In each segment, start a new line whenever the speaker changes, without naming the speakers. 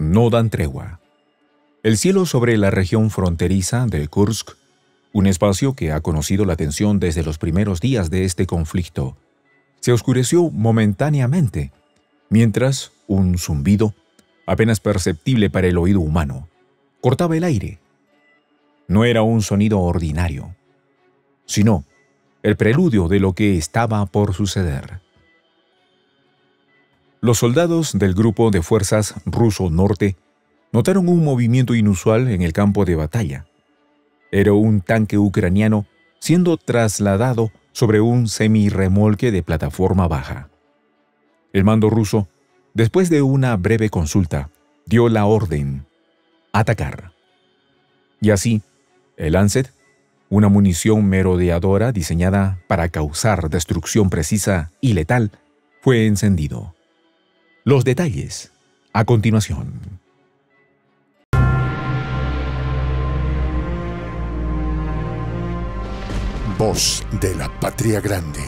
no dan tregua. El cielo sobre la región fronteriza de Kursk, un espacio que ha conocido la atención desde los primeros días de este conflicto, se oscureció momentáneamente, mientras un zumbido, apenas perceptible para el oído humano, cortaba el aire. No era un sonido ordinario, sino el preludio de lo que estaba por suceder. Los soldados del grupo de fuerzas ruso norte notaron un movimiento inusual en el campo de batalla. Era un tanque ucraniano siendo trasladado sobre un semirremolque de plataforma baja. El mando ruso, después de una breve consulta, dio la orden atacar. Y así, el Lancet, una munición merodeadora diseñada para causar destrucción precisa y letal, fue encendido. Los detalles a continuación.
Voz de la Patria Grande.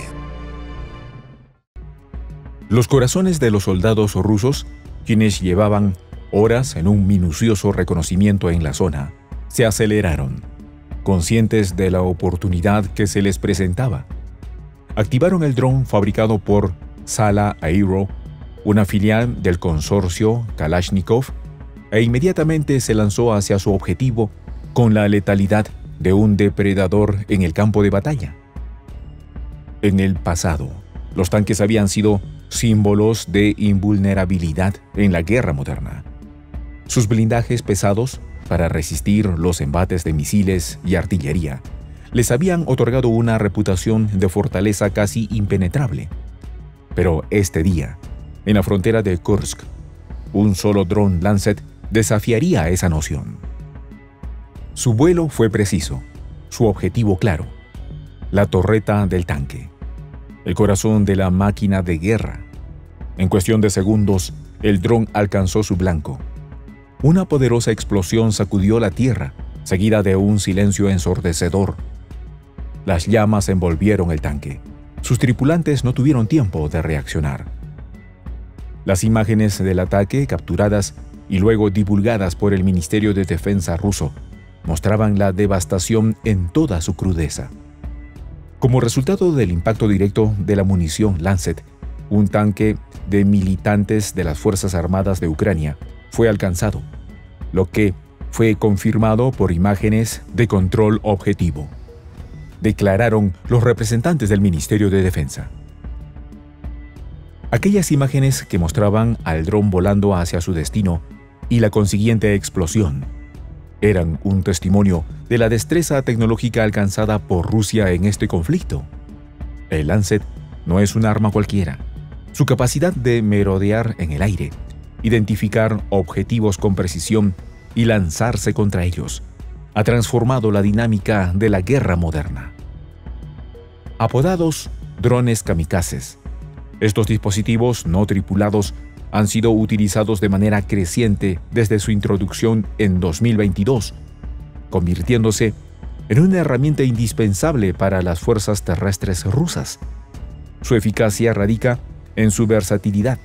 Los corazones de los soldados rusos, quienes llevaban horas en un minucioso reconocimiento en la zona, se aceleraron, conscientes de la oportunidad que se les presentaba. Activaron el dron fabricado por Sala Aero una filial del consorcio Kalashnikov, e inmediatamente se lanzó hacia su objetivo con la letalidad de un depredador en el campo de batalla. En el pasado, los tanques habían sido símbolos de invulnerabilidad en la guerra moderna. Sus blindajes pesados, para resistir los embates de misiles y artillería, les habían otorgado una reputación de fortaleza casi impenetrable. Pero este día, en la frontera de Kursk. Un solo dron Lancet desafiaría esa noción. Su vuelo fue preciso, su objetivo claro, la torreta del tanque, el corazón de la máquina de guerra. En cuestión de segundos, el dron alcanzó su blanco. Una poderosa explosión sacudió la tierra, seguida de un silencio ensordecedor. Las llamas envolvieron el tanque. Sus tripulantes no tuvieron tiempo de reaccionar. Las imágenes del ataque, capturadas y luego divulgadas por el Ministerio de Defensa ruso, mostraban la devastación en toda su crudeza. Como resultado del impacto directo de la munición Lancet, un tanque de militantes de las Fuerzas Armadas de Ucrania fue alcanzado, lo que fue confirmado por imágenes de control objetivo, declararon los representantes del Ministerio de Defensa. Aquellas imágenes que mostraban al dron volando hacia su destino y la consiguiente explosión eran un testimonio de la destreza tecnológica alcanzada por Rusia en este conflicto. El Lancet no es un arma cualquiera. Su capacidad de merodear en el aire, identificar objetivos con precisión y lanzarse contra ellos, ha transformado la dinámica de la guerra moderna. Apodados drones kamikazes, estos dispositivos no tripulados han sido utilizados de manera creciente desde su introducción en 2022, convirtiéndose en una herramienta indispensable para las fuerzas terrestres rusas. Su eficacia radica en su versatilidad.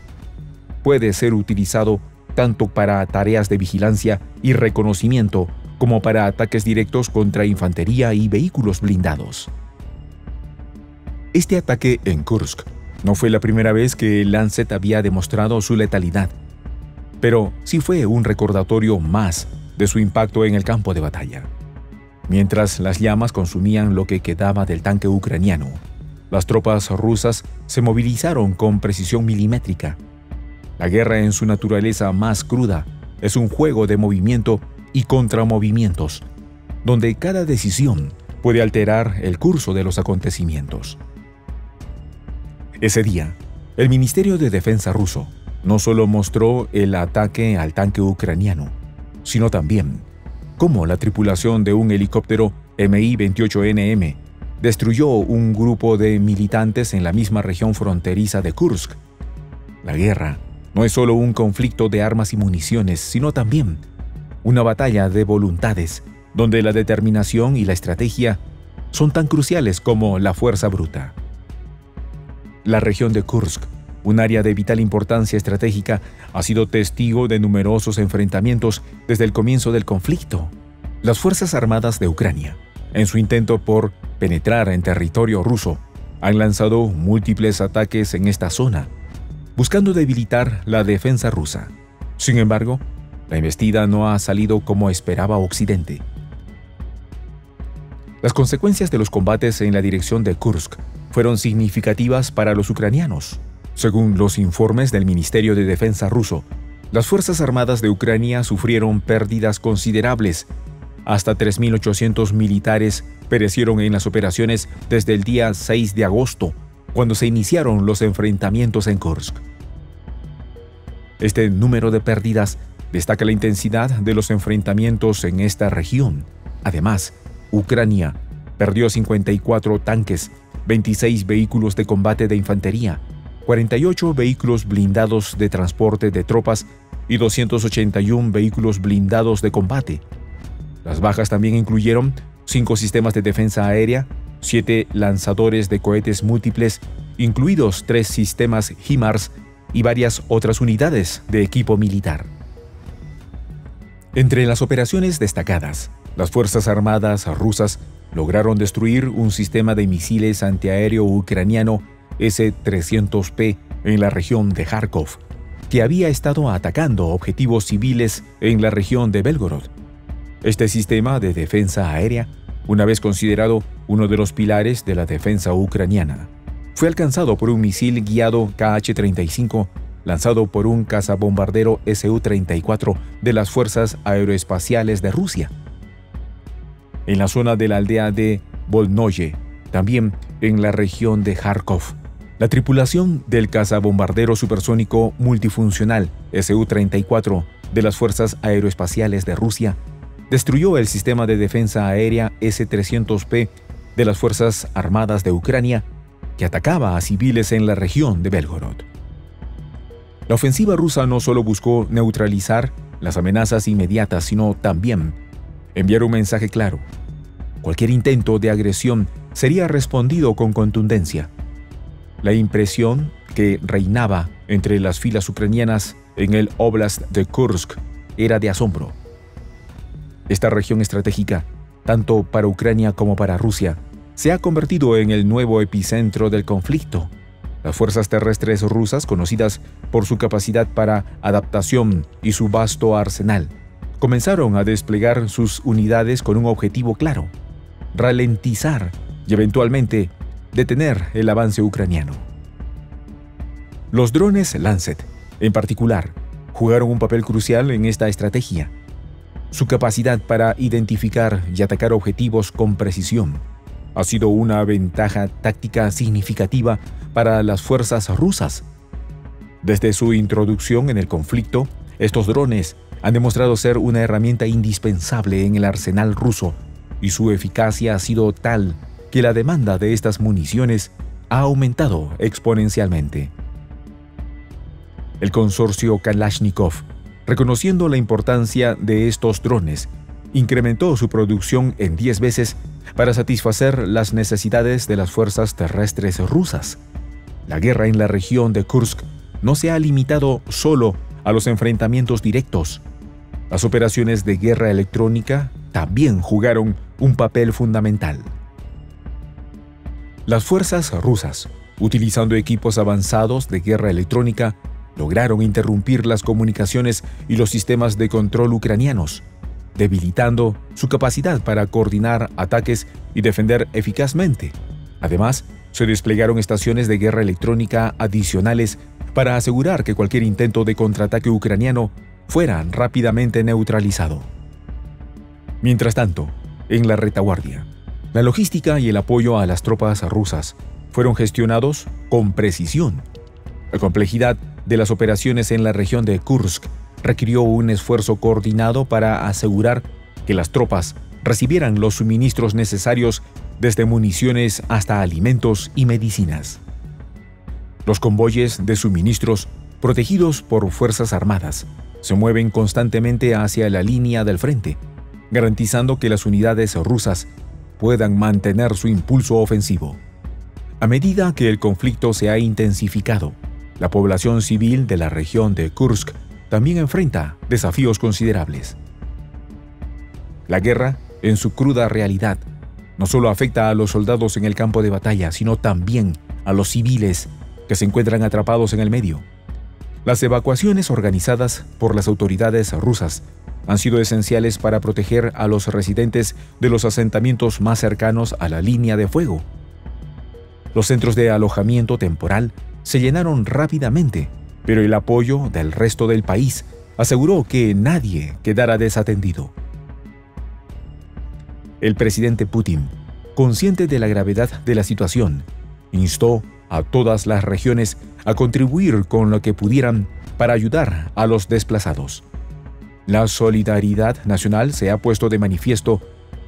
Puede ser utilizado tanto para tareas de vigilancia y reconocimiento como para ataques directos contra infantería y vehículos blindados. Este ataque en Kursk no fue la primera vez que el Lancet había demostrado su letalidad, pero sí fue un recordatorio más de su impacto en el campo de batalla. Mientras las llamas consumían lo que quedaba del tanque ucraniano, las tropas rusas se movilizaron con precisión milimétrica. La guerra en su naturaleza más cruda es un juego de movimiento y contramovimientos, donde cada decisión puede alterar el curso de los acontecimientos. Ese día, el Ministerio de Defensa ruso no solo mostró el ataque al tanque ucraniano, sino también cómo la tripulación de un helicóptero Mi-28NM destruyó un grupo de militantes en la misma región fronteriza de Kursk. La guerra no es solo un conflicto de armas y municiones, sino también una batalla de voluntades, donde la determinación y la estrategia son tan cruciales como la fuerza bruta. La región de Kursk, un área de vital importancia estratégica, ha sido testigo de numerosos enfrentamientos desde el comienzo del conflicto. Las Fuerzas Armadas de Ucrania, en su intento por penetrar en territorio ruso, han lanzado múltiples ataques en esta zona, buscando debilitar la defensa rusa. Sin embargo, la investida no ha salido como esperaba Occidente. Las consecuencias de los combates en la dirección de Kursk fueron significativas para los ucranianos. Según los informes del Ministerio de Defensa ruso, las Fuerzas Armadas de Ucrania sufrieron pérdidas considerables. Hasta 3.800 militares perecieron en las operaciones desde el día 6 de agosto, cuando se iniciaron los enfrentamientos en Kursk. Este número de pérdidas destaca la intensidad de los enfrentamientos en esta región. Además, Ucrania perdió 54 tanques, 26 vehículos de combate de infantería, 48 vehículos blindados de transporte de tropas y 281 vehículos blindados de combate. Las bajas también incluyeron 5 sistemas de defensa aérea, 7 lanzadores de cohetes múltiples, incluidos 3 sistemas HIMARS y varias otras unidades de equipo militar. Entre las operaciones destacadas, las Fuerzas Armadas rusas lograron destruir un sistema de misiles antiaéreo ucraniano S-300P en la región de Kharkov, que había estado atacando objetivos civiles en la región de Belgorod. Este sistema de defensa aérea, una vez considerado uno de los pilares de la defensa ucraniana, fue alcanzado por un misil guiado KH-35 lanzado por un cazabombardero Su-34 de las Fuerzas Aeroespaciales de Rusia en la zona de la aldea de Volnoye, también en la región de Kharkov. La tripulación del cazabombardero supersónico multifuncional Su-34 de las Fuerzas Aeroespaciales de Rusia destruyó el sistema de defensa aérea S-300P de las Fuerzas Armadas de Ucrania que atacaba a civiles en la región de Belgorod. La ofensiva rusa no solo buscó neutralizar las amenazas inmediatas, sino también enviar un mensaje claro. Cualquier intento de agresión sería respondido con contundencia. La impresión que reinaba entre las filas ucranianas en el Oblast de Kursk era de asombro. Esta región estratégica, tanto para Ucrania como para Rusia, se ha convertido en el nuevo epicentro del conflicto. Las fuerzas terrestres rusas, conocidas por su capacidad para adaptación y su vasto arsenal, comenzaron a desplegar sus unidades con un objetivo claro, ralentizar y eventualmente detener el avance ucraniano. Los drones Lancet, en particular, jugaron un papel crucial en esta estrategia. Su capacidad para identificar y atacar objetivos con precisión ha sido una ventaja táctica significativa para las fuerzas rusas. Desde su introducción en el conflicto, estos drones han demostrado ser una herramienta indispensable en el arsenal ruso y su eficacia ha sido tal que la demanda de estas municiones ha aumentado exponencialmente. El consorcio Kalashnikov, reconociendo la importancia de estos drones, incrementó su producción en 10 veces para satisfacer las necesidades de las fuerzas terrestres rusas. La guerra en la región de Kursk no se ha limitado solo a los enfrentamientos directos. Las operaciones de guerra electrónica también jugaron un papel fundamental. Las fuerzas rusas, utilizando equipos avanzados de guerra electrónica, lograron interrumpir las comunicaciones y los sistemas de control ucranianos, debilitando su capacidad para coordinar ataques y defender eficazmente. Además, se desplegaron estaciones de guerra electrónica adicionales para asegurar que cualquier intento de contraataque ucraniano fuera rápidamente neutralizado. Mientras tanto, en la retaguardia, la logística y el apoyo a las tropas rusas fueron gestionados con precisión. La complejidad de las operaciones en la región de Kursk requirió un esfuerzo coordinado para asegurar que las tropas recibieran los suministros necesarios desde municiones hasta alimentos y medicinas. Los convoyes de suministros, protegidos por Fuerzas Armadas, se mueven constantemente hacia la línea del frente, garantizando que las unidades rusas puedan mantener su impulso ofensivo. A medida que el conflicto se ha intensificado, La población civil de la región de Kursk también enfrenta desafíos considerables. La guerra, en su cruda realidad, no solo afecta a los soldados en el campo de batalla, sino también a los civiles que se encuentran atrapados en el medio. Las evacuaciones organizadas por las autoridades rusas han sido esenciales para proteger a los residentes de los asentamientos más cercanos a la línea de fuego. Los centros de alojamiento temporal se llenaron rápidamente, pero el apoyo del resto del país aseguró que nadie quedara desatendido. El presidente Putin, consciente de la gravedad de la situación, instó a todas las regiones a contribuir con lo que pudieran para ayudar a los desplazados. La solidaridad nacional se ha puesto de manifiesto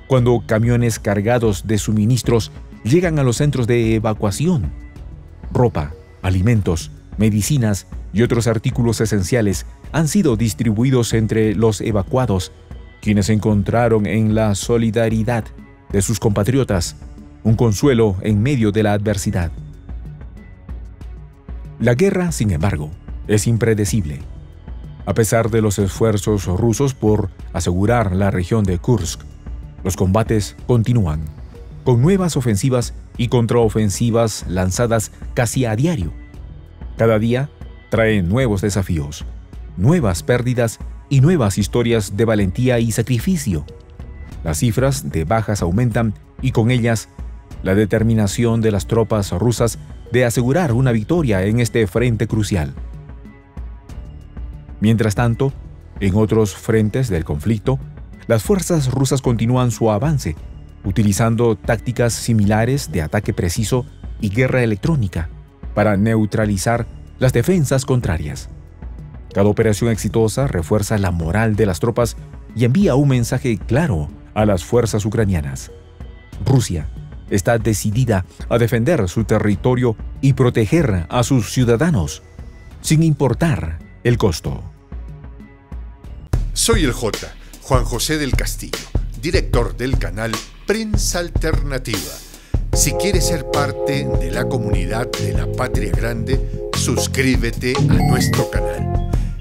cuando camiones cargados de suministros llegan a los centros de evacuación. Ropa, alimentos, medicinas y otros artículos esenciales han sido distribuidos entre los evacuados, quienes encontraron en la solidaridad de sus compatriotas un consuelo en medio de la adversidad. La guerra, sin embargo, es impredecible a pesar de los esfuerzos rusos por asegurar la región de Kursk. Los combates continúan, con nuevas ofensivas y contraofensivas lanzadas casi a diario. Cada día trae nuevos desafíos, nuevas pérdidas y nuevas historias de valentía y sacrificio. Las cifras de bajas aumentan y con ellas la determinación de las tropas rusas de asegurar una victoria en este frente crucial. Mientras tanto, en otros frentes del conflicto, las fuerzas rusas continúan su avance, utilizando tácticas similares de ataque preciso y guerra electrónica para neutralizar las defensas contrarias. Cada operación exitosa refuerza la moral de las tropas y envía un mensaje claro a las fuerzas ucranianas. Rusia está decidida a defender su territorio y proteger a sus ciudadanos, sin importar el costo.
Soy el J, Juan José del Castillo, director del canal Prensa Alternativa. Si quieres ser parte de la comunidad de la Patria Grande, suscríbete a nuestro canal.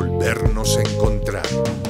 volvernos a encontrar.